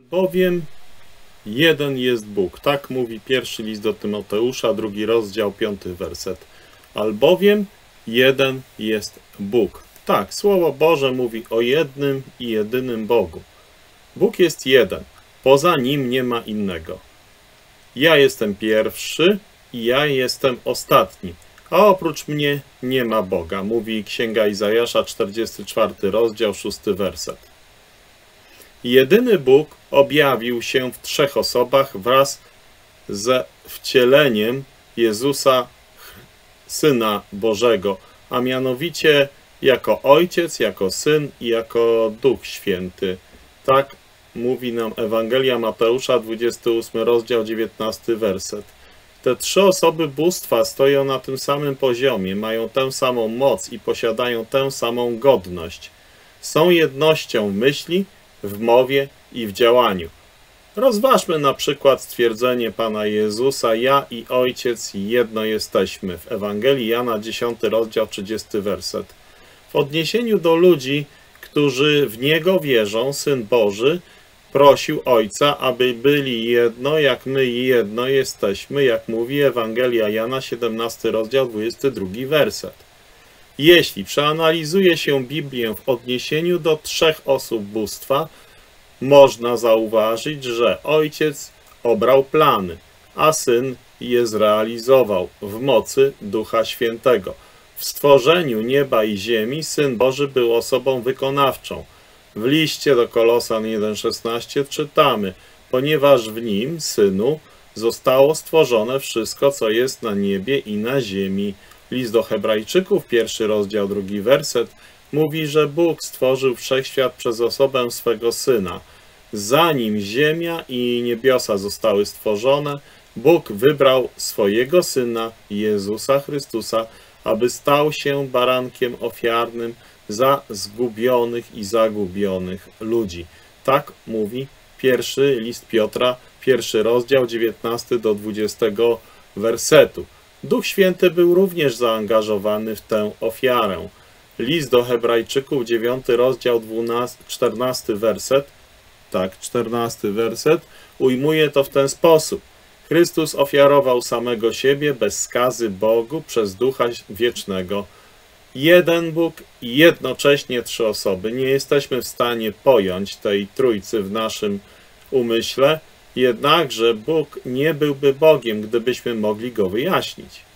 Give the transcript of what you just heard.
Bowiem jeden jest Bóg. Tak mówi pierwszy list do Tymoteusza, drugi rozdział, piąty werset. Albowiem jeden jest Bóg. Tak, Słowo Boże mówi o jednym i jedynym Bogu. Bóg jest jeden, poza nim nie ma innego. Ja jestem pierwszy i ja jestem ostatni, a oprócz mnie nie ma Boga, mówi Księga Izajasza, 44 rozdział, 6 werset. Jedyny Bóg objawił się w trzech osobach wraz ze wcieleniem Jezusa, Syna Bożego, a mianowicie jako Ojciec, jako Syn i jako Duch Święty. Tak mówi nam Ewangelia Mateusza, 28 rozdział, 19 werset. Te trzy osoby bóstwa stoją na tym samym poziomie, mają tę samą moc i posiadają tę samą godność. Są jednością myśli, w mowie i w działaniu. Rozważmy na przykład stwierdzenie Pana Jezusa, ja i Ojciec jedno jesteśmy, w Ewangelii Jana 10 rozdział 30 werset. W odniesieniu do ludzi, którzy w Niego wierzą, Syn Boży prosił Ojca, aby byli jedno, jak my jedno jesteśmy, jak mówi Ewangelia Jana 17 rozdział 22 werset. Jeśli przeanalizuje się Biblię w odniesieniu do trzech osób bóstwa, można zauważyć, że ojciec obrał plany, a syn je zrealizował w mocy Ducha Świętego. W stworzeniu nieba i ziemi Syn Boży był osobą wykonawczą. W liście do Kolosan 1,16 czytamy, ponieważ w nim, Synu, zostało stworzone wszystko, co jest na niebie i na ziemi. List do Hebrajczyków, pierwszy rozdział, drugi werset, mówi, że Bóg stworzył wszechświat przez osobę swego Syna. Zanim ziemia i niebiosa zostały stworzone, Bóg wybrał swojego Syna, Jezusa Chrystusa, aby stał się barankiem ofiarnym za zgubionych i zagubionych ludzi. Tak mówi pierwszy list Piotra, pierwszy rozdział, 19 do 20 wersetu. Duch Święty był również zaangażowany w tę ofiarę. List do Hebrajczyków, 9 rozdział, 12, 14 werset, tak, 14 werset, ujmuje to w ten sposób. Chrystus ofiarował samego siebie bez skazy Bogu przez Ducha Wiecznego. Jeden Bóg i jednocześnie trzy osoby. Nie jesteśmy w stanie pojąć tej trójcy w naszym umyśle, jednakże Bóg nie byłby Bogiem, gdybyśmy mogli go wyjaśnić.